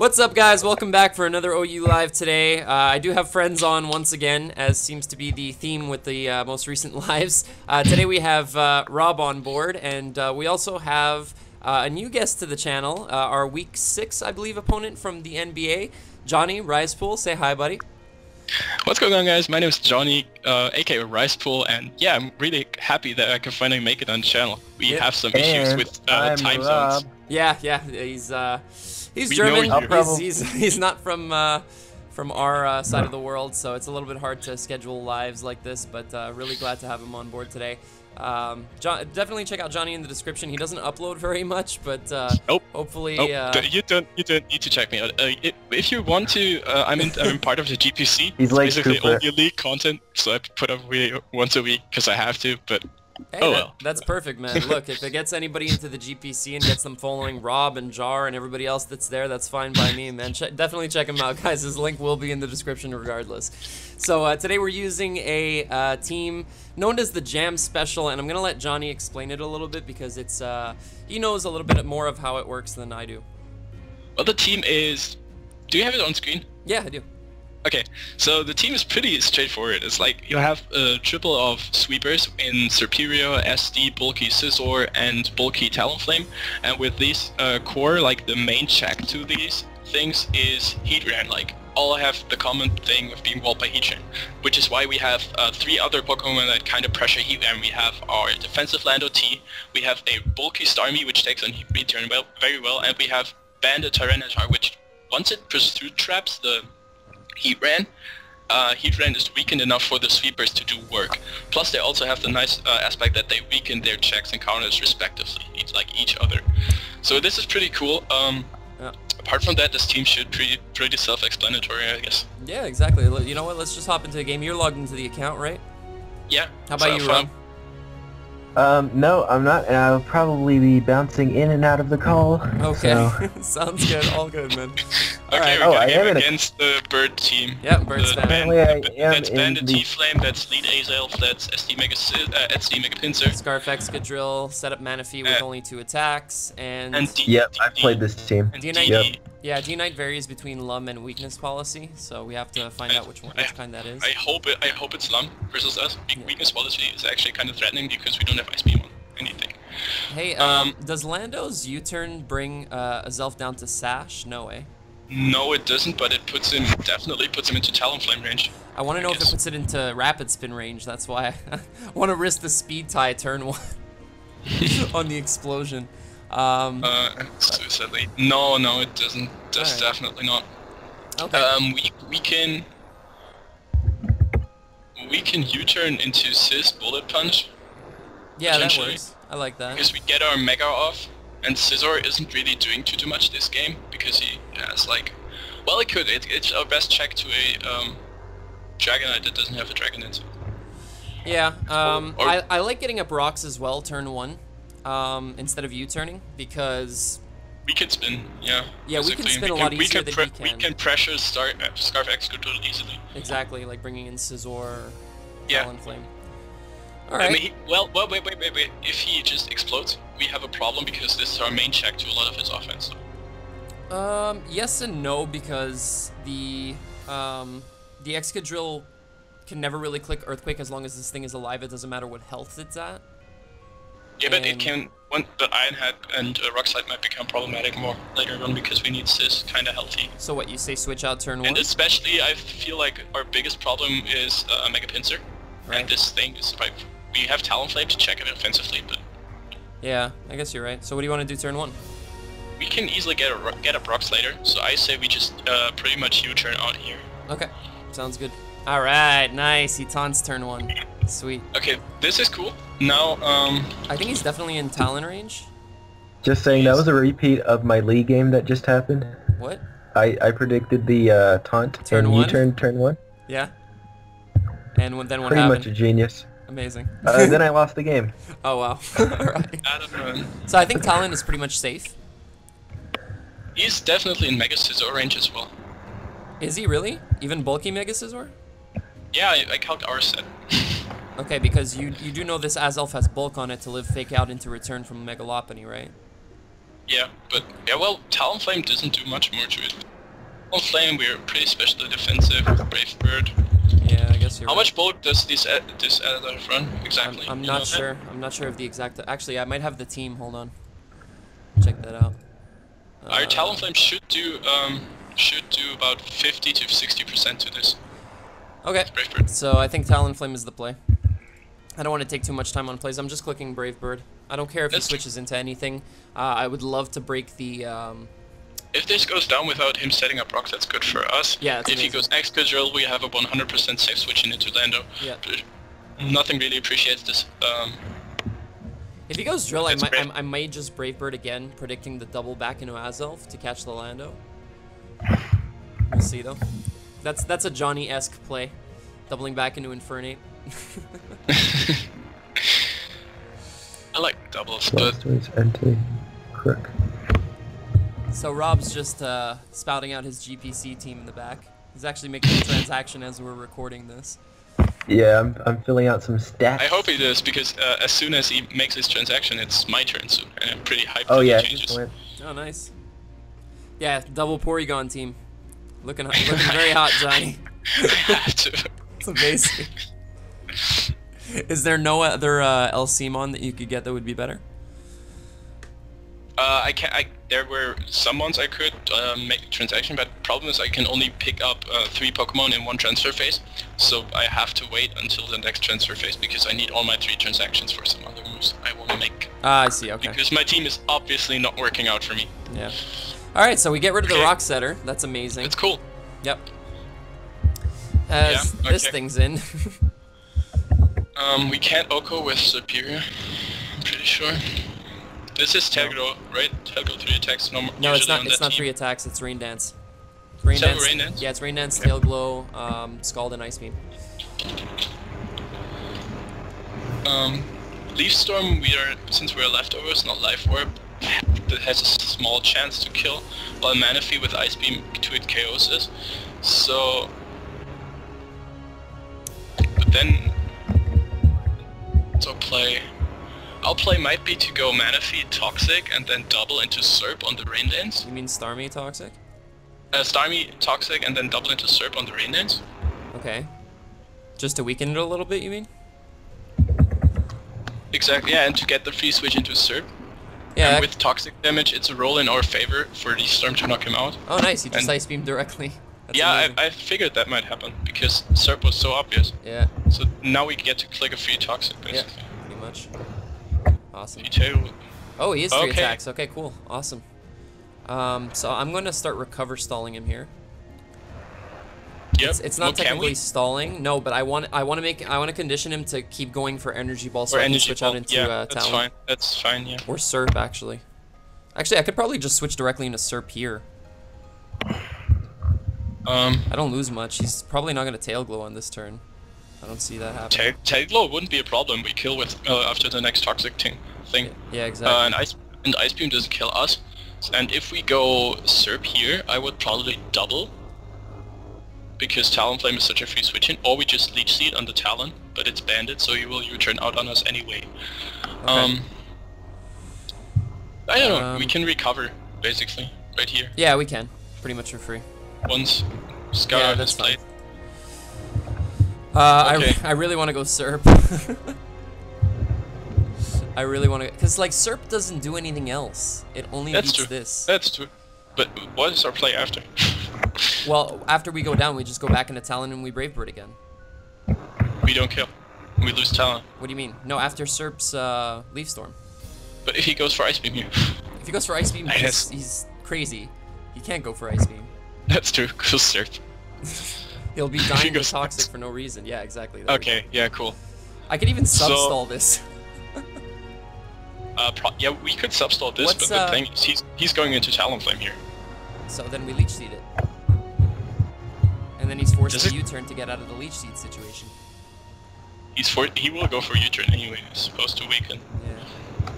What's up, guys? Welcome back for another OU Live today. Uh, I do have friends on once again, as seems to be the theme with the uh, most recent lives. Uh, today we have uh, Rob on board, and uh, we also have uh, a new guest to the channel, our Week 6, I believe, opponent from the GBA, Johnny Risepool. Say hi, buddy. What's going on guys? My name is Johnny, uh, aka Risepool, and yeah, I'm really happy that I can finally make it on the channel. We Yeah. have some issues with uh, time Rob. zones. Yeah, yeah, he's uh, he's We German. He's, he's he's not from uh, from our uh, side of the world, so it's a little bit hard to schedule lives like this. But uh, really glad to have him on board today. Um, John, definitely check out Johnny in the description. He doesn't upload very much, but uh, Nope. hopefully, Oh, uh, you don't you don't need to check me out. Uh, if you want to, uh, I'm in I'm part of the GPC. He's It's like basically Cooper. only league content, so I put up video once a week because I have to. But hey, oh that- well. that's perfect, man. Look, if it gets anybody into the GPC and gets them following Rob and Jar and everybody else that's there, that's fine by me, man. Che- definitely check him out, guys. His link will be in the description regardless. So uh, today we're using a uh, team known as the Jam Special, and I'm gonna let Johnny explain it a little bit because it's uh, he knows a little bit more of how it works than I do. well, the team is. Do you have it on screen? Yeah, I do. Okay, so the team is pretty straightforward. It's like you have a triple of sweepers in Serperior, SD, Bulky Scizor, and Bulky Talonflame. And with these uh, core, like the main check to these things is Heatran. Like all have the common thing of being walled by Heatran, which is why we have uh, three other Pokemon that kind of pressure Heatran. We have our defensive Lando T, we have a Bulky Starmie which takes on Heatran well, very well, and we have Bandit Tyranitar which once it through traps, the Heatran. Uh, Heatran is weakened enough for the sweepers to do work. Plus, they also have the nice uh, aspect that they weaken their checks and counters respectively, each, like each other. So this is pretty cool. Um, Yeah. Apart from that, this team should pretty pretty self-explanatory, I guess. Yeah, exactly. You know what? Let's just hop into the game. You're logged into the account, right? Yeah. How so about you, fun. Rob? Um, no, I'm not, and I'll probably be bouncing in and out of the call. Okay, so- sounds good. All good, man. Okay, Alright. we Oh, got I him am in a- against the bird team. Yeah, Bird The Stam. band- the- that's Bandit the- T-Flame, that's Lead Azelf, that's SD Mega, Si- uh, SD Mega Pinsir, Scarf Excadrill, set up Manaphy with Uh, only two attacks, and, and D- Yep, D- I've played this team. and D-Knight- D- yeah, D-Knight varies between Lum and Weakness policy, so we have to find out which one, which kind that is. I hope it. I hope it's Lum versus us. Yeah. Weakness policy is actually kind of threatening because we don't have ice beam on anything. Hey, um, um, does Lando's U-turn bring uh, Azelf down to Sash? No way. No, it doesn't, but it puts him definitely puts him into Talonflame range. I want to know if it puts it into rapid spin range. That's why I want to risk the speed tie turn one on the explosion. Um, Uh, suicidally. No, no, it doesn't. Does Alright. definitely not. okay. Um, we we can we can U-turn into Sis Bullet Punch yeah, that works. I like that. because we get our Mega off, and Scizor isn't really doing too too much this game because he has like, well, it could. It, it's our best check to a um, Dragonite that doesn't have a Dragonite. Yeah, um, or- I, I like getting up rocks as well, turn one, um, instead of U-turning, because, We can spin, yeah. Yeah, we can basically. spin a lot we easier can than pre- he We can. can pressure Star, uh, Scarf Excadrill easily. exactly, like bringing in Scizor, Yeah. Talon Flame. All right. I mean, he- well, well, wait, wait, wait, wait. If he just explodes, we have a problem because this is our main check to a lot of his offense. um, yes and no, because the, um, the Excadrill can never really click Earthquake as long as this thing is alive, it doesn't matter what health it's at. Yeah, but it can. One, the Iron Head and uh, Rock Slide might become problematic more later on because we need Sis kind of healthy. So what, you say switch out turn one? And especially, I feel like our biggest problem is uh, Mega Pinsir, Right. And this thing is like, we have Talonflame to check it offensively, but Yeah, I guess you're right. So what do you want to do turn one? we can easily get a get up rocks later. So I say we just uh, pretty much U-turn out here. Okay, sounds good. All right, nice. He taunts turn one. Sweet. Okay, this is cool. Now, um, I think he's definitely in Talon range. Just saying, that was a repeat of my league game that just happened. What? I, I predicted the uh, taunt Turn and one? you turned turn one. Yeah. And when, then what Pretty happened? much a genius. Amazing. Uh, then I lost the game. oh wow. All right. I don't know. So I think Talon is pretty much safe. He's definitely in Mega Scizor range as well. Is he really? Even bulky Mega Scizor? Yeah, I, I calc our set. Okay, because you you do know this Azelf has bulk on it to live fake out into return from Mega Lopunny, right? Yeah, but yeah, well, Talonflame doesn't do much more to it. On Flame, we're pretty specially defensive. with Brave Bird. Yeah, I guess you're How right. much bulk does this ed- this editor run I'm, exactly? I'm not know that? sure. I'm not sure of the exact. Actually, I might have the team. Hold on. Check that out. Our Uh, Talonflame should do um should do about 50 to 60 percent to this Okay. Brave Bird. So I think Talonflame is the play. I don't want to take too much time on plays. I'm just clicking Brave Bird. I don't care if he switches into anything. Uh, I would love to break the. Um, If this goes down without him setting up rocks, that's good for us. Yeah, If he amazing. goes Excadrill, we have a 100% safe switching into Lando. Yeah. Nothing really appreciates this. Um, if he goes drill, I might. I, I might just Brave Bird again, predicting the double back into Azelf to catch the Lando. We'll see though. That's that's a Johnny-esque play, doubling back into Infernate. I like doubles, but Blastoise, Entei, Crook. So Rob's just uh, spouting out his GPC team in the back. He's actually making a transaction as we're recording this. Yeah, I'm, I'm filling out some stats. I hope he does because uh, as soon as he makes his transaction, it's my turn soon, and I'm pretty hyped. Oh yeah, changes. just. Oh, nice. Yeah, double Porygon team. Looking looking very hot, Johnny. I have to. It's amazing. Is there no other uh, LCmon that you could get that would be better? Uh, I can I, there were some ones I could uh, make transaction, but problem is I can only pick up uh, three Pokemon in one transfer phase, so I have to wait until the next transfer phase because I need all my three transactions for some other moves I want to make. Ah, I see. Okay. Because my team is obviously not working out for me. Yeah. All right, so we get rid of the Okay. rock setter. That's amazing. It's cool. Yep. As Yeah, this thing's in. Um, we can't OHKO with Serperior. I'm pretty sure. This is Tail Glow, right? Tail Glow three attacks. No, no, it's not. It's not team. three attacks. It's rain dance. Rain Is that dance. Rain Dance? Yeah, it's rain dance, Okay. tail glow, um, scald, and ice beam. Um, Leaf Storm, we are since we're leftovers, not Life Orb, that has a small chance to kill, while Manaphy with Ice Beam to it KOs us. So, but then, so play. I'll play might be to go Manaphy Toxic and then double into Serp on the Rain Dance. You mean Starmie toxic? Uh, Starmie Toxic and then double into Serp on the Rain Dance. Okay. Just to weaken it a little bit, you mean? Exactly, yeah, and to get the free switch into Serp. Yeah. and with Toxic damage, it's a roll in our favor for the Storm to knock him out. oh, nice. You just and- ice beam directly. That's yeah, amazing. I, I figured that might happen because Serp was so obvious. Yeah. So now we get to click a free toxic basically. Yeah. Pretty much. Awesome. Detail. Oh, he is three Okay. attacks. Okay, cool. Awesome. Um, so I'm going to start recover stalling him here. Yep. It's, it's not well, technically stalling, no, but I want I want to make I want to condition him to keep going for energy ball so Or I can switch ball. out into yeah, uh, that's Talon. fine. That's fine. Yeah. Or Serp, actually. Actually, I could probably just switch directly into Serp here. Um, I don't lose much. He's probably not going to Tail Glow on this turn. I don't see that happening. Tail Glow wouldn't be a problem. We kill with uh, after the next toxic thing. Thing. Yeah, exactly. Uh, and ice and ice beam doesn't kill us. And if we go Serp here, I would probably double. Because Talonflame is such a free switch in, or we just Leech Seed on the Talon, but it's banded, so you will U-turn out on us anyway. Um, I don't know. we Um, can recover basically right here yeah, we can. Pretty much for free. Once Scar Yeah, that's fine. Uh, Okay. I, I really want to go Serp. I really want to, cause like Serp doesn't do anything else. It only That's true. this. That's true. But what is our play after? Well, after we go down, we just go back into Talon and we Brave Bird again. we don't kill. We lose Talon. What do you mean? No, after Serp's uh, Leaf Storm. But if he goes for Ice Beam here, If he goes for Ice Beam, he's, he's crazy. He can't go for Ice Beam. That's true. Cause Serp. He'll be dying to goes- Toxic for no reason. Yeah, exactly. there. Okay, yeah, cool. I could even So- substall this. Uh, pro- yeah, we could substall this, What's, but the uh, thing is, he's he's going into Talonflame here. So then we Leech Seed it. And then he's forced Does to it- U-turn to get out of the Leech Seed situation. He's for he will go for U-turn anyway. He's supposed to weaken. Yeah.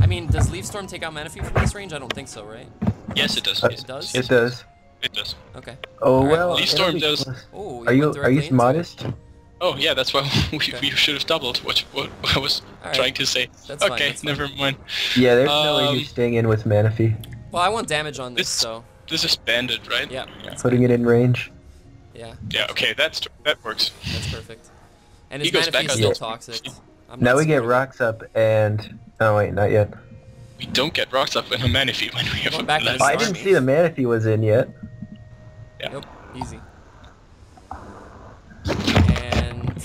I mean, does Leaf Storm take out Manaphy from this range? I don't think so, right? Yes, it does. Uh, yes, It does? It does. It does. Okay. Oh Alright, well. well- Leaf Storm does- Oh, Are you are you into it. modest? Oh yeah, that's why we, Okay. we should have doubled. What what I was Alright. trying to say. That's fine, okay, that's fine. never mind. Yeah, there's no way Um, he's staying in with Manaphy. Well, I want damage on this, This- so this is banded, right? Yeah. Yeah. Putting it in range. Yeah, Yeah. Okay, that's that works. that's perfect. And He his goes Manaphy's back still on- toxic. I'm Now we get scared of it. rocks up and... Oh wait, not yet. We don't get rocks up in a Manaphy when we have Going a back to I didn't see the Manaphy was in yet. Yeah. Yep, easy. And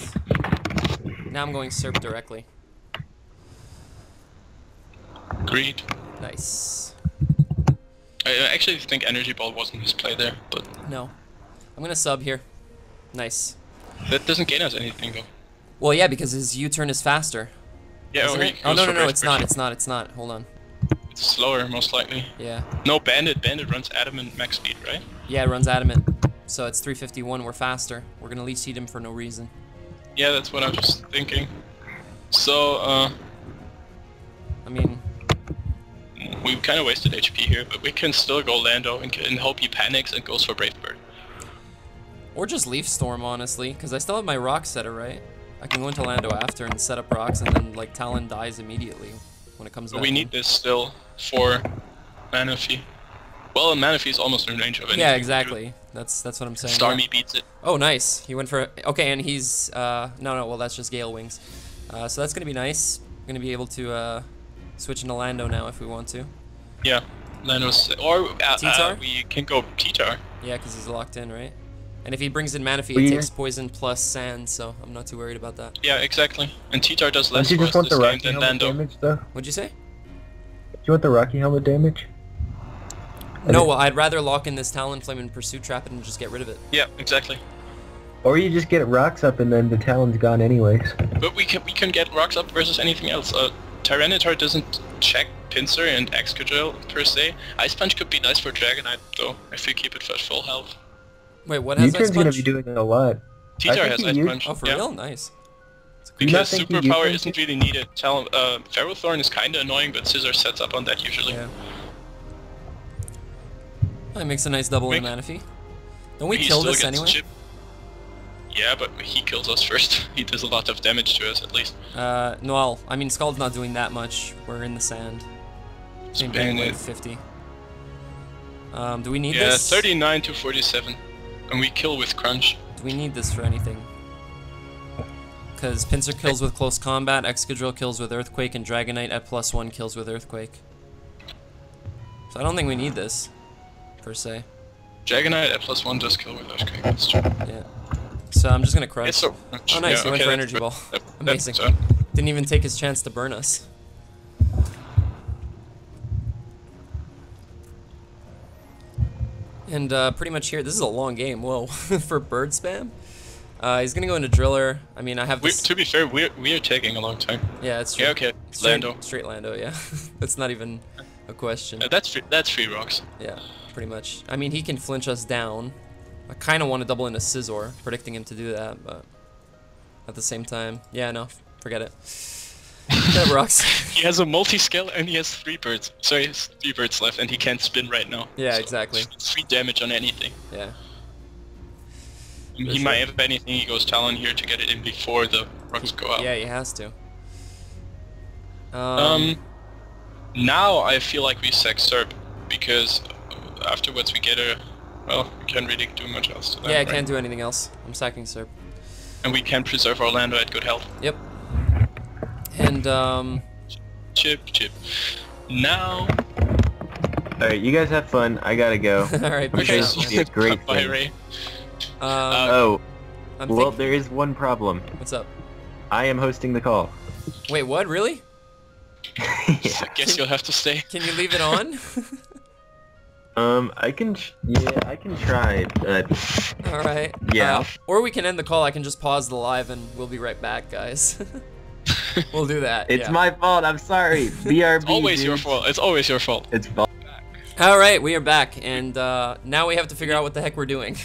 now I'm going Serp directly. Agreed. Nice. I I actually think Energy Ball wasn't his play there, but No. I'm gonna sub here. Nice. that doesn't gain us anything though. Well, yeah, because his U-turn is faster. Yeah, isn't or it? he Oh no, no, no, Brave it's not. It's not. It's not. Hold on. It's slower, most likely. Yeah. No, Bandit. Bandit runs Adamant max speed, right? Yeah, it runs adamant. So it's 351. We're faster. We're gonna leech seed him for no reason. Yeah, that's what I was thinking. So, uh, I mean, we kind of wasted HP here, but we can still go Lando and, and hope he panics and goes for Brave Bird. or just leaf storm, honestly, because I still have my rock setter, right? I can go into Lando after and set up rocks, and then like Talon dies immediately when it comes But back. we need this still for Manaphy. Well, Manaphy is almost in range of anything. Yeah, exactly. That's that's what I'm saying. yeah. Starmie beats it. Oh, nice. He went for okay, and he's uh no no well that's just Gale Wings, uh, so that's gonna be nice. Gonna be able to uh switch into Lando now if we want to. Yeah, Lando's or uh, uh, we can go T-Tar. Yeah, because he's locked in, right? And if he brings in Manaphy, We- it takes poison plus sand, so I'm not too worried about that. Yeah, exactly. And T-Tar does Don't less you for just us want this the game Rocky than helmet Lando. damage though? What'd you say? Do you want the Rocky helmet damage? I No, didn't- well, I'd rather lock in this Talon Flame and pursue Trap it and just get rid of it. Yeah, exactly. Or you just get rocks up and then the Talon's gone anyways. But we can we can get rocks up versus anything else. Uh, Tyranitar doesn't check Pinsir and Excadrill per se. Ice Punch could be nice for Dragonite though, if you keep it for full health. Wait, what has U-turn's Ice gonna be doing a lot. T-Tar has he Ice used- Punch. Oh, for yeah. real? Nice. Do Because superpower isn't really needed. Tal uh, Ferrothorn is kinda annoying, but Scizor sets up on that usually. Yeah. That makes a nice double in Make- Manaphy. Don't we kill this anyway? chip. Yeah, but he kills us first. he does a lot of damage to us at least. Uh, Noel, I mean, Scald's not doing that much. We're in the sand. Same thing with 50. Um, do we need Yeah, this? 39 to 47. And we kill with Crunch. Do we need this for anything? Because Pinsir kills with close combat, Excadrill kills with Earthquake, and Dragonite at plus one kills with Earthquake. So I don't think we need this, per se. Dragonite at plus one does kill with Earthquake, that's true. Yeah. So I'm just gonna crush. It's so Oh, nice, he went for Energy good. Ball. That- Amazing. uh, Didn't even take his chance to burn us. And uh, pretty much here, this is a long game. Whoa, for bird spam. Uh, he's gonna go into driller. I mean, I have we, to be fair, we're, we are taking a long time. yeah, it's true. Yeah, okay. Straight, Lando. Straight Lando. Yeah, that's not even a question. Uh, that's free, that's free rocks. Yeah, pretty much. I mean, he can flinch us down. I kind of want to double into Scizor, predicting him to do that, but at the same time, yeah, no, forget it. that rocks. He has a multi-skill and he has three birds. So he has three birds left and he can't spin right now. Yeah, So exactly. Three damage on anything. Yeah. he might have anything, he goes Talon here to get it in before the rocks go out. Yeah, he has to. Um, Um, now I feel like we sack Serp because afterwards we get a well, we can't really do much else to that. yeah, I right? can't do anything else. I'm sacking Serp. And we can preserve Orlando at good health. Yep. And um, Chip, chip. Now, Alright, you guys have fun. I gotta go. all right. Okay. peace out, Be a great Bye, thing. Ray. man. Um, Oh, I'm well, think- there is one problem. What's up? I am hosting the call. Wait, what? Really? I guess you'll have to stay. Can you leave it on? Um, I can. Yeah, I can try. But all right. Yeah. Uh, or we can end the call. I can just pause the live and we'll be right back, guys. we'll do that. it's yeah. my fault. I'm sorry. BRB. It's always your fault. It's always your fault. It's fault. All right, we are back, and uh, now we have to figure out what the heck we're doing.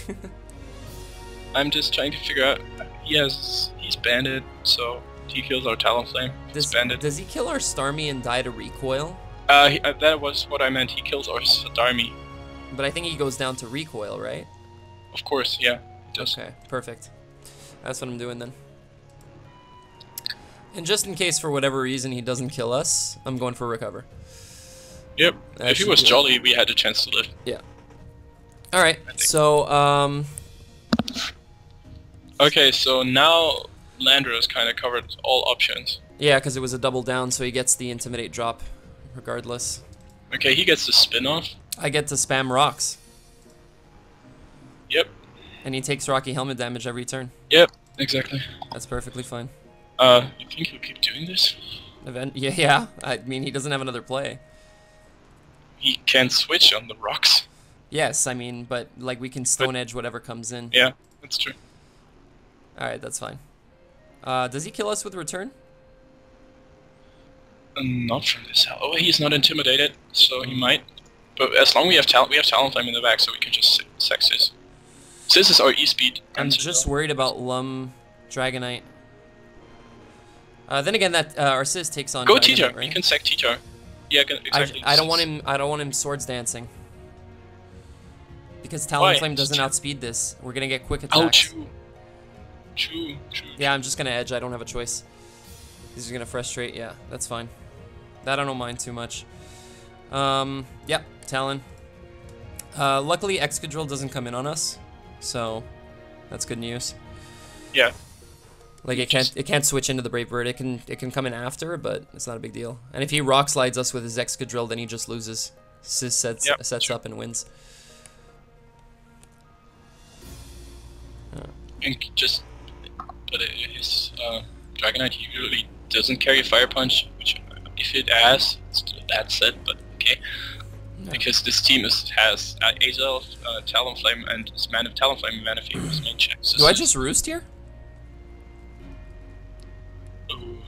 I'm just trying to figure out. He has. He's banded, so he kills our Talonflame. He's does, banded. does he kill our Starmie and die to recoil? Uh, he, uh, that was what I meant. He kills our Starmie. But I think he goes down to recoil, right? Of course, yeah. Okay, perfect. That's what I'm doing then. And just in case, for whatever reason, he doesn't kill us, I'm going for recover. Yep. That if he was do it. Jolly, we had a chance to live. Yeah. All right. So um, Okay, so now Landros kind of covered all options. yeah, because it was a double down, so he gets the intimidate drop, regardless. Okay, he gets the spin off. I get to spam rocks, Yep, and he takes Rocky helmet damage every turn. yep, exactly. That's perfectly fine. Uh, you think he'll keep doing this? Event. Yeah, yeah. I mean, he doesn't have another play. He can switch on the rocks. Yes, I mean, but like we can stone edge whatever comes in. Yeah, that's true. All right, that's fine. Uh, does he kill us with return? Not from this hell. Oh, he's not intimidated, so he might. But as long as we have talent, we have Talonflame in the back, so we can just sex this. This is our E speed. I'm just worried about Lum Dragonite. Uh, then again, that uh, our sis takes on go Dragonite, right? You can sack Titar. Yeah, exactly. I don't want him. I don't want him swords dancing. Because? Talonflame doesn't outspeed this. We're gonna get quick Oh, attacks. true. True, true. Yeah, I'm just gonna edge. I don't have a choice. This is gonna frustrate. Yeah, that's fine. That I don't mind too much. Um, yep, Talon. Uh, luckily, Excadrill doesn't come in on us, so that's good news. Yeah. Like it can't it can't switch into the Brave Bird. It can it can come in after, but it's not a big deal. And if he rock slides us with his Excadrill, then he just loses. Sis sets Yep, sets sure. up and wins. And just, but his uh, Dragonite usually doesn't carry a Fire Punch, which if it has, it's still a bad set, but okay. Yeah. Because this team is, has uh, Azelf, uh, Talonflame, and Man of Talonflame and Manaphy as main checks. Do I just roost here? Ooh.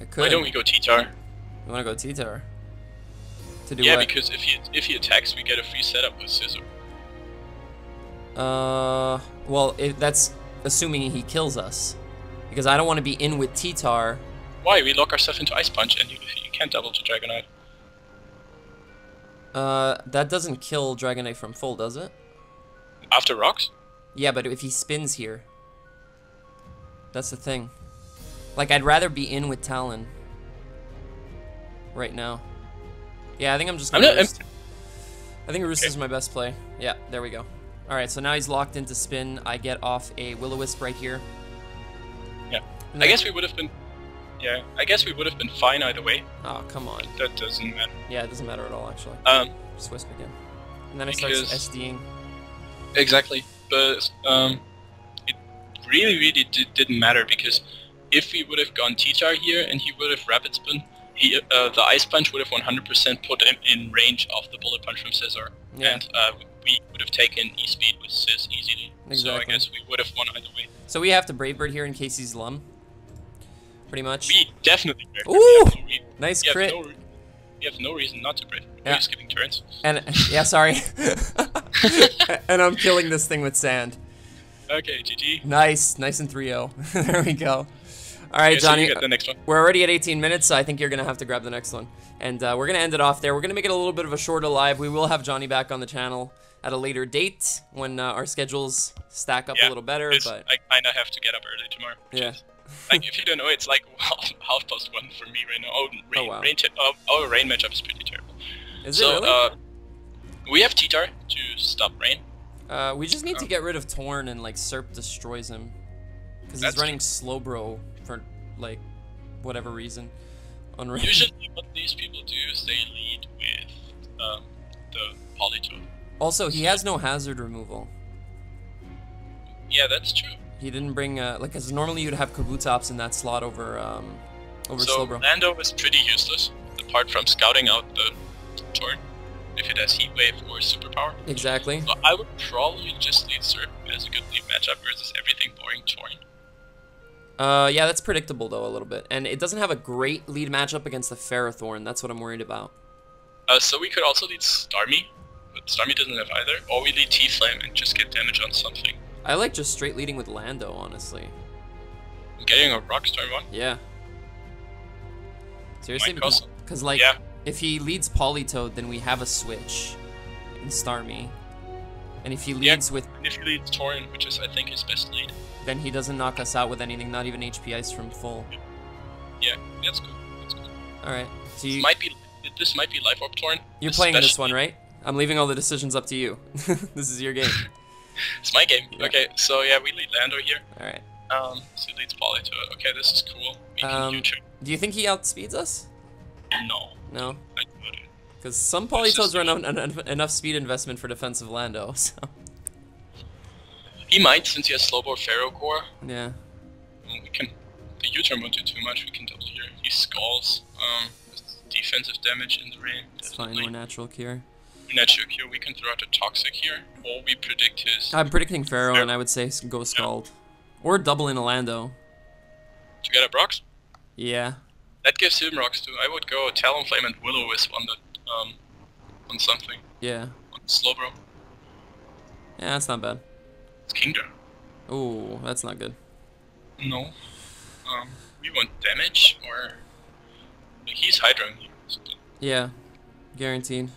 I could. Why don't we go Titar? You want to go T-Tower? To do Yeah, what? because if he if he attacks, we get a free setup with Scizor. Uh, well, it, that's assuming he kills us, because I don't want to be in with T-Tar. Why? We lock ourselves into Ice Punch, and you, you can't double to Dragonite. Uh, that doesn't kill Dragonite from full, does it? After rocks? Yeah, but if he spins here, that's the thing. Like, I'd rather be in with Talon right now. Yeah, I think I'm just I'm gonna. not- I'm- roost. I think Roost Okay. is my best play. Yeah, there we go. All right, so now he's locked into spin. I get off a Will-O-Wisp right here. Yeah. And I guess we would have been. Yeah, I guess we would have been fine either way. Oh, come on. That doesn't matter. Yeah, it doesn't matter at all, actually. Um, Just Wisp again. And then it starts SDing. exactly. But um, it really, really did, didn't matter because if we would have gone Titar here and he would have Rapid Spin, he uh, the Ice Punch would have 100% put him in range of the Bullet Punch from Scizor, Yeah. and uh, we would have taken E Speed with Sis easily. Exactly. So I guess we would have won either way. So we have to Brave Bird here in case he's Lum. Pretty much. We definitely. Ooh! We no, Nice we have crit. no, we have no reason not to brave. Yeah. We're skipping turns. And yeah, sorry. and I'm killing this thing with sand. Okay, GG. Nice, nice and 3-0. there we go. All right, Okay, so Johnny. get the next one. We're already at 18 minutes, so I think you're gonna have to grab the next one. And uh, we're gonna end it off there. We're gonna make it a little bit of a shorter live. We will have Johnny back on the channel at a later date when uh, our schedules stack up a little better. But I kind of have to get up early tomorrow. Yeah. is- Like, if you don't know, it's like half, past one for me right now. Oh, rain, wow. rain t- oh, our rain matchup is pretty terrible. is so, it really? uh, we have Titar to stop rain. Uh, we just need to Oh. get rid of Torn and like Serp destroys him. Because he's running Slowbro for like whatever reason. On range. Usually, what these people do is they lead with um, the Politoed. Also, he has no hazard removal. Yeah, that's true. He didn't bring uh, like because normally you'd have Kabutops in that slot over um over so Slowbro. Lando is pretty useless, apart from scouting out the Torn, if it has Heat Wave or Superpower. Exactly. So I would probably just lead Serp as a good lead matchup versus everything boring Torn. Uh, yeah, that's predictable though a little bit, and it doesn't have a great lead matchup against the Ferrothorn. That's what I'm worried about. Uh, so we could also lead Starmie, but Starmie doesn't have either. Or we lead T-Flame and just get damage on something. I like just straight leading with Lando, honestly. Getting a Rockstar one? Yeah. Seriously, because cause, like yeah. if he leads Politoed, then we have a switch in Starmie, and if he Yeah. leads with, And if he leads Torin, which is I think his best lead. then he doesn't knock us out with anything, not even HP ice from full. Yeah, that's good. That's good. All right, so This you might be this might be Life Orb Torin. you're playing this one, right? I'm leaving all the decisions up to you. this is your game. It's my game. Yeah. Okay, so yeah, we lead Lando here. All right. Um, so leads Politoed. Okay, this is cool. We Um, U-turn. Do you think he outspeeds us? No, No, because some Politoeds run out en- enough speed investment for defensive Lando. So He might, since he has Slowbro Pharaoh Core. yeah. Mm, We can. The U-turn won't do too much. We can double here. He skulls. Um, with defensive damage in the rain. It's fine. We're natural cure. Natural cure. We can throw out a toxic here, or we predict his I'm predicting Pharaoh, and I would say go Scald. Or double in a Lando. to get a Brox. Yeah. That gives him rocks too. I would go Talonflame and Will-O-Wisp on the um on something Yeah. on Slowbro. Yeah, that's not bad. It's Kingdra. Ooh, that's not good. No. Um, we want damage or he's Hydra. So Yeah. Guaranteed.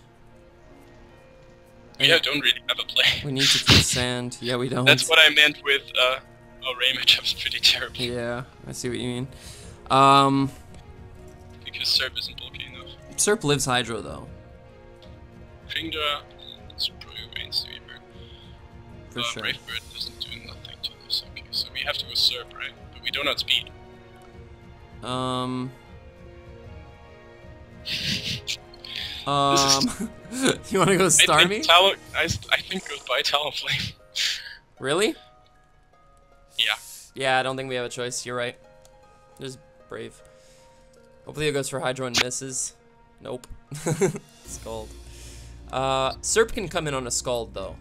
We have, don't really have a play. We need to keep sand. Yeah, we don't. That's what I meant with uh, our Ray matchup's pretty terrible Yeah, I see what you mean. Um, because Serp isn't bulky enough. Serp lives Hydro though, Kingdra, it's probably Wayne Sweeper. for uh, sure. Brave Bird doesn't do nothing to this. Okay, so we have to go Serp, right? But we don't have speed. Um. Um, you want to go I Starmie? think Talon, I, s- I think goodbye Talonflame. Really? yeah. Yeah, I don't think we have a choice. You're right. Just brave. Hopefully it goes for Hydro and misses. Nope. Scald. Uh, Serp can come in on a Scald though.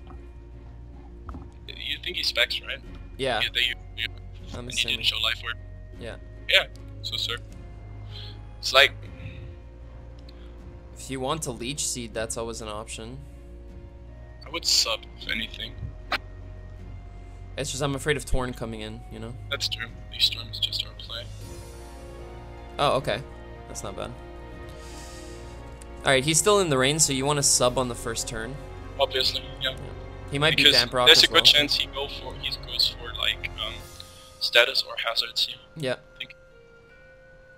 You think he specs, right? Yeah, Yeah, they, yeah. I'm and he didn't show life orb. Yeah. Yeah, so sir. It's like If you want to Leech Seed, that's always an option. I would sub if anything. It's just I'm afraid of Torn coming in, you know? That's true. These storms just our play. Oh, okay. That's not bad. Alright, he's still in the rain, so you want to sub on the first turn. Obviously, yeah. He might be because Damp Rock there's a good well. chance he go for he goes for like um status or hazards here. Yep,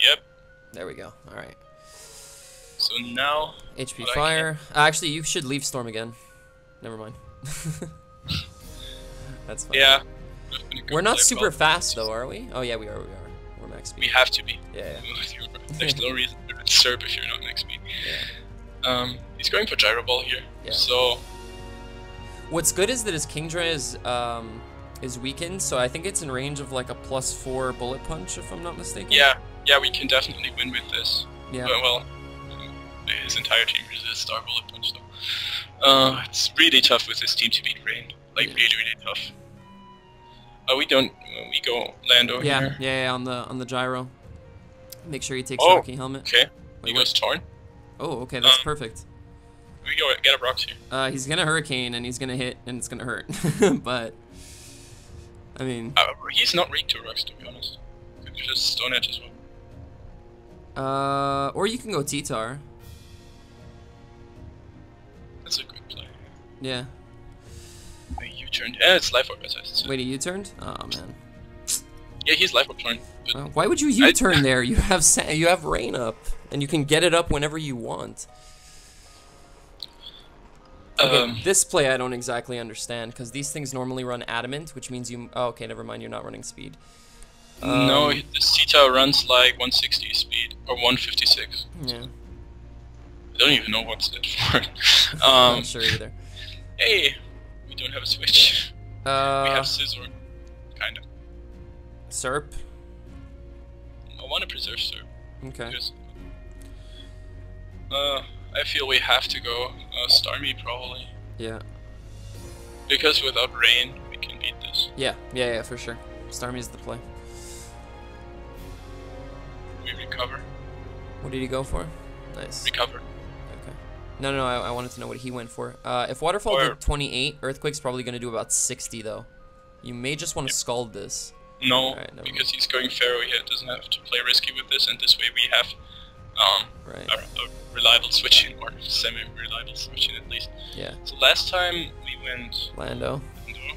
Yep. there we go. Alright. So now HP Fire. Uh, actually, you should leave Storm again. Never mind. That's fine. yeah. would've been a good We're not super fast though, are we? Oh yeah, we are. We are. We're max speed. We have to be. Yeah. yeah. There's no reason to serp if you're not next speed. Yeah. Um, he's going for gyro ball here. Yeah. So What's good is that his Kingdra is um is weakened, so I think it's in range of like a plus four bullet punch, if I'm not mistaken. yeah, yeah, we can definitely win with this. Yeah. Well, his entire team resists our bullet punch though. Uh, it's really tough with this team to beat Rain. Like Yeah. really, really tough. Uh, we don't. Uh, we go Lando Yeah, here. yeah, yeah, on the on the gyro. Make sure he takes Oh. Rocky helmet. Okay. Wait, he goes Torn. Oh, okay, that's Um, perfect. We go get a Brox here. Uh, he's gonna hurricane and he's gonna hit and it's gonna hurt. but I mean, Uh, he's not weak to Rocks to be honest. Could just Stone Edge as well. uh, or you can go T-Tar. That's a good play. Yeah. You turned. Yeah, it's life orb I said. Wait, a U-turned? Oh man. Yeah, he's life orb turn. Why would you I- U-turn there? You have you have rain up, and you can get it up whenever you want. Okay, um, this play I don't exactly understand because these things normally run adamant, which means you. Oh, okay, never mind. You're not running speed. no, Um, he- the Sita runs like 160 speed or 156. Yeah. I don't even know what's that for. I'm um, not sure either. hey, we don't have a switch. we Uh, have Scizor, kind of. Serp. I want to preserve serp. Okay. because uh, I feel we have to go uh, Starmie probably Yeah. because without rain we can beat this. Yeah. Yeah. Yeah. For sure. Starmie's the play. We recover, What did he go for? Nice. recover. No, no, no. I, I wanted to know what he went for. Uh, if Waterfall Or- did 28, Earthquake's probably gonna do about 60 though. You may just want to scald this. No, never because he's going Pharaoh here. Doesn't have to play risky with this, and this way we have um, Right. a, a reliable switching or semi-reliable switching at least. Yeah. So last time we went Lando. Lando.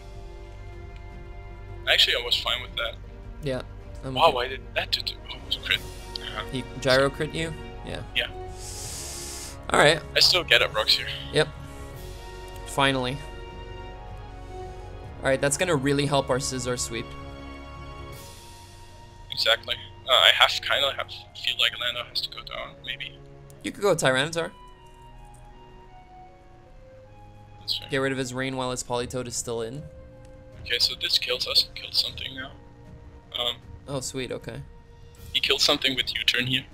Actually, I was fine with that. Yeah. I'm Wow, okay. why did that to do? Oh, it was crit. Uh, He gyro crit you? Yeah. Yeah. All right. I still get up rocks here. Yep. finally. Alright, that's gonna really help our Scizor sweep. Exactly. Uh, I have kind of have feel like Lando has to go down. Maybe. You could go Tyranitar. Get rid of his rain while his Politoed is still in. Okay, so this kills us. Killed something now. Um, Oh, sweet, okay. he killed something with U-turn here.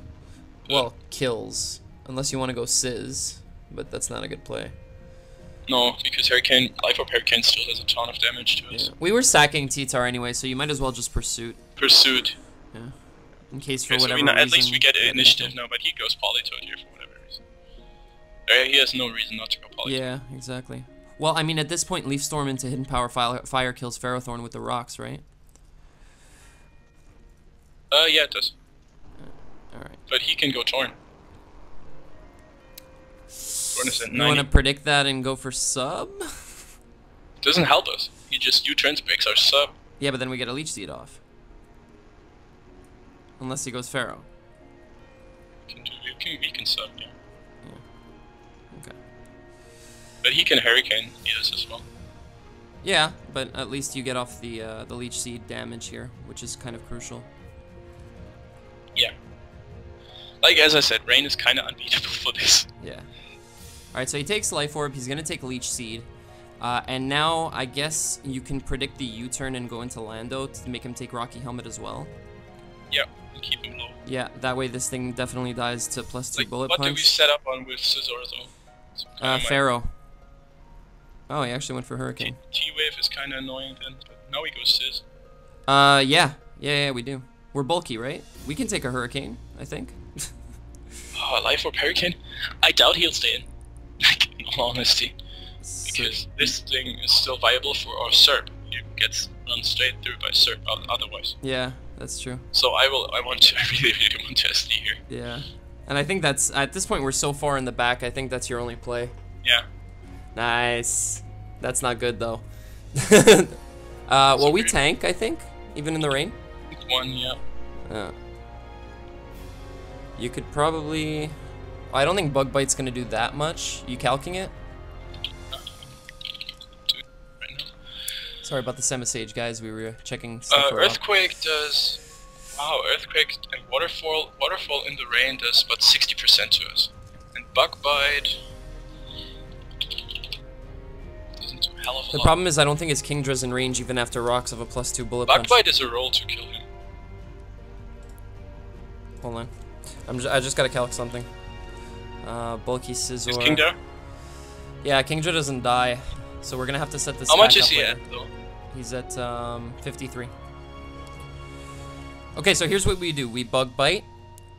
Well, kills. Unless you want to go Sizz, but that's not a good play. No, because Hurricane, Life of Hurricane still does a ton of damage to us. Yeah. We were sacking T-Tar anyway, so you might as well just pursuit. Pursuit. Yeah. In case for Okay, so whatever we not, reason. at least we get initiative now, but he goes Politoed here for whatever reason. He has no reason not to go Politoed. Yeah, exactly. Well, I mean, at this point, Leaf Storm into Hidden Power Fire, fire kills Ferrothorn with the rocks, right? Uh, yeah, it does. Alright. But he can go Torn. Torn is at You want to predict that and go for sub? It Doesn't help us. He just U-turns breaks our sub. Yeah, but then we get a Leech Seed off. Unless he goes Pharaoh. Can do, we can, we can sub, yeah. Okay. But he can Hurricane yes as well. Yeah, but at least you get off the uh, the Leech Seed damage here, which is kind of crucial. Yeah. Like as I said, Rain is kind of unbeatable for this. Yeah. Alright, so he takes Life Orb. He's going to take Leech Seed. Uh, and now, I guess you can predict the U-turn and go into Lando to make him take Rocky Helmet as well. Yeah, and keep him low. Yeah, that way this thing definitely dies to plus two Like, bullet what do we set up on with Scizor though? It's kinda Uh, Pharaoh. Oh, he actually went for Hurricane. T-Wave is kind of annoying then, but now we go Sizz. Uh, yeah. Yeah, yeah, we do. We're bulky, right? We can take a Hurricane, I think. Oh, Life Orb Hurricane? I doubt he'll stay in. Like, in all honesty. Because this thing is still viable for our Serp. It gets run straight through by Serp otherwise. yeah, that's true. So I will, I want to, I really, really want to SD here. Yeah. And I think that's, at this point, we're so far in the back, I think that's your only play. Yeah. Nice. That's not good, though. uh, well, we tank, I think, even in the rain. One, yeah. Yeah. You could probably... I don't think Bug Bite's gonna do that much. You calking it? Do it right now. Sorry about the Semisage, guys. We were checking stuff Uh. Earthquake does. Wow, Earthquake and Waterfall. Waterfall in the rain does about 60% to us. And Bug Bite. Doesn't do hell of a The lot. problem is I don't think his Kingdra's in range even after rocks of a plus two bullet Bug punch. Bite is a roll to kill him. Hold on. I'm ju I just gotta calc something. Uh, bulky Scizor. Is King there? Yeah, Kingdra doesn't die, so we're gonna have to set this. How much is he later. at though? He's at um, 53. Okay, so here's what we do: we bug bite,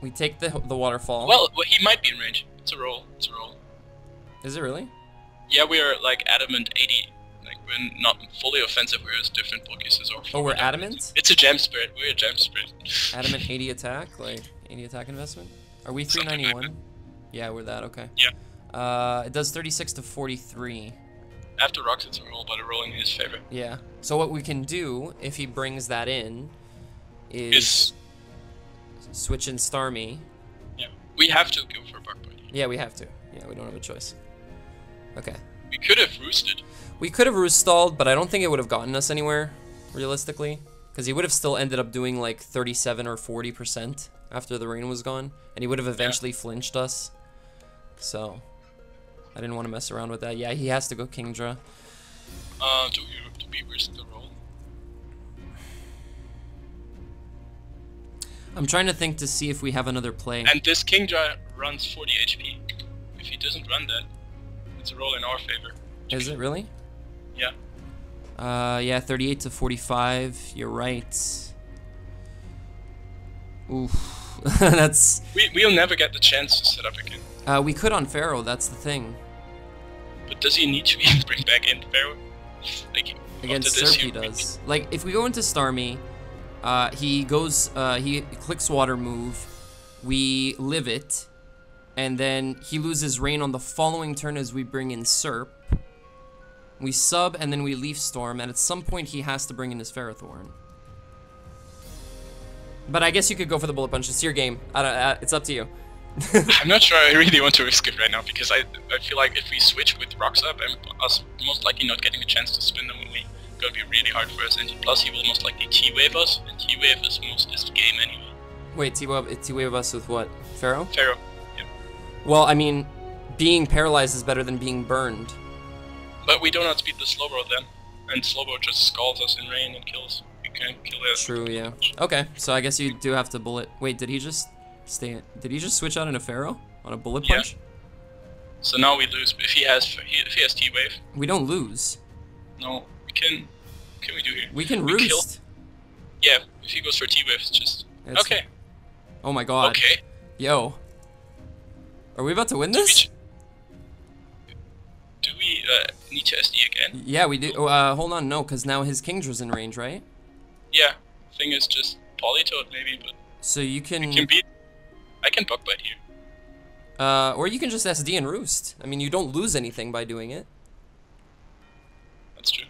we take the the waterfall. Well, well, he might be in range. It's a roll. It's a roll. is it really? Yeah, we are like adamant 80. Like we're not fully offensive. We're as different Bulkies or. Oh, we're adamant. It's a gem spirit. We're a gem spirit. Adamant 80 attack, like 80 attack investment. Are we Something 391? Yeah, we're that. Okay. Yeah. Uh, it does 36 to 43. After rocks, it's a roll, but a roll in his favor. Yeah. So what we can do if he brings that in is Is switch in Starmie. yeah, we have to go for bite. Yeah, we have to. Yeah, we don't have a choice. Okay. We could have roosted. We could have roost stalled, but I don't think it would have gotten us anywhere, realistically. Because he would have still ended up doing like 37 or 40% after the rain was gone. And he would have eventually flinched us. So, I didn't want to mess around with that. Yeah, he has to go Kingdra. Uh, do we do we risk the roll? I'm trying to think to see if we have another play. And this Kingdra runs 40 HP. If he doesn't run that, it's a roll in our favor. Is it really? Yeah. Uh, yeah, 38 to 45. You're right. Oof. That's. We we'll never get the chance to set up again. Uh, we could on Pharaoh, that's the thing. But does he need to even bring back in Pharaoh? Like Against Serp, he does. Like, if we go into Starmie, uh, he goes, uh, he clicks water move, we live it, and then he loses rain on the following turn as we bring in Serp. We sub, and then we Leaf Storm, and at some point he has to bring in his Ferrothorn. But I guess you could go for the Bullet Punch. It's your game. I don't, uh, it's up to you. I'm not sure I really want to risk it right now because I I feel like if we switch with rocks up, I'm us most likely not getting a chance to spin them away. Gonna be really hard for us, and plus he will most likely T-wave us, and T-wave is most is game anyway. Wait, T-Wave T-Wave us with what? Pharaoh? Pharaoh, Yeah. Well, I mean, being paralyzed is better than being burned. but we don't outspeed the Slowbro then, and Slowbro just scalds us in rain and kills. Can't kill it. True, yeah. Okay, so I guess you do have to bullet. Wait, did he just stay? Did he just switch out in a Ferro on a bullet Yeah. punch? So now we lose. If he has if he has T-wave, We don't lose. no, we can. What can we do here? We can We kill- Yeah, if he goes for T-wave, it's just It's- okay. Oh my god. Okay. Yo. Are we about to win this? do we uh, need to SD again? Yeah, we do. Uh, hold on, no, because now his Kingdra's in range, right? Yeah. Thing is just Politoed maybe, but So you can, can beat. I can bug bite here. uh, or you can just SD and roost. I mean, you don't lose anything by doing it. That's true.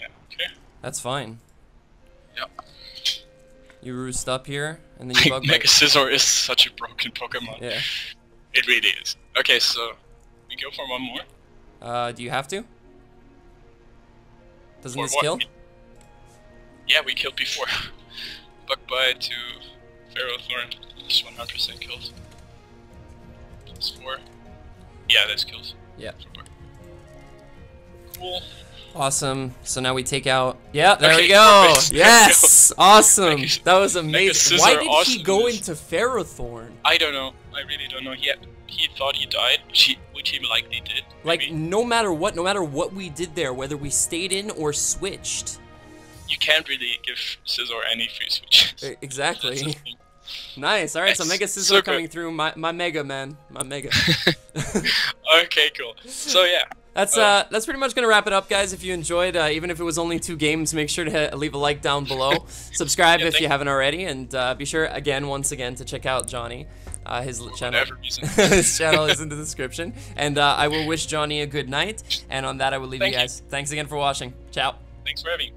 Yeah. Okay. That's fine. Yep. You roost up here, and then you bug Mega bite. Scizor is such a broken Pokemon. Yeah. It really is. Okay, so we go for one more. Uh, do you have to? Doesn't For this what? kill? Yeah, we killed before. bug bite to Pharaoh Thorn. Just 100% kills. Plus four. Yeah, this kills. Yeah. Cool. Awesome. So now we take out. Yeah, there we go. perfect. Yes, awesome. That was amazing. Why did he go into Ferrothorn? I don't know. I really don't know. He he thought he died, which he, which he likely did. Like, maybe. no matter what, no matter what we did there, whether we stayed in or switched. You can't really give Scizor any free switches. Exactly. Nice. All right. So Mega Scizor so coming through. My my Mega man. My Mega. okay, cool. So yeah, That's Uh, uh that's pretty much gonna wrap it up, guys. If you enjoyed, uh, even if it was only two games, make sure to leave a like down below. Subscribe Yeah, if you thank- haven't already, and uh, be sure again, once again, to check out Johnny. Uh, his channel. his channel is in the description, and uh, I will wish Johnny a good night. And on that, I will leave Thank you you. guys. Thanks again for watching. Ciao. Thanks for having. me.